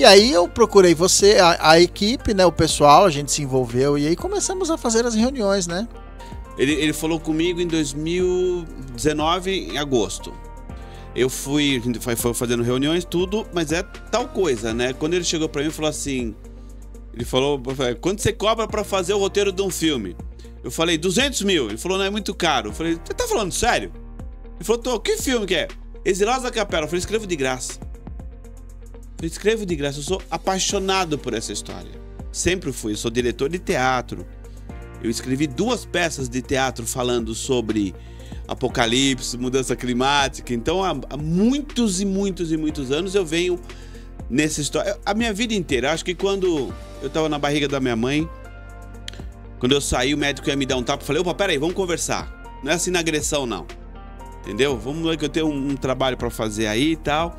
E aí eu procurei você, a, a, equipe, né, o pessoal, a gente se envolveu e aí começamos a fazer as reuniões, né? Ele, ele falou comigo em 2019, em agosto. Eu fui, a gente foi fazendo reuniões, tudo, mas é tal coisa, né? Quando ele chegou para mim e falou assim, ele falou, quanto você cobra para fazer o roteiro de um filme? Eu falei, 200 mil. Ele falou, não, é muito caro. Eu falei, você tá falando sério? Ele falou, Tô, que filme que é? Exilados da Capela. Eu falei, escrevo de graça. Eu escrevo de graça. Eu sou apaixonado por essa história. Sempre fui. Eu sou diretor de teatro. Eu escrevi duas peças de teatro falando sobre apocalipse, mudança climática. Então, há, muitos e muitos e muitos anos eu venho nessa história. A minha vida inteira. Acho que quando eu estava na barriga da minha mãe, quando eu saí, o médico ia me dar um tapa. Eu falei: opa, peraí, vamos conversar. Não é assim na agressão, não. Entendeu? Vamos ver que eu tenho um, um trabalho para fazer aí e tal.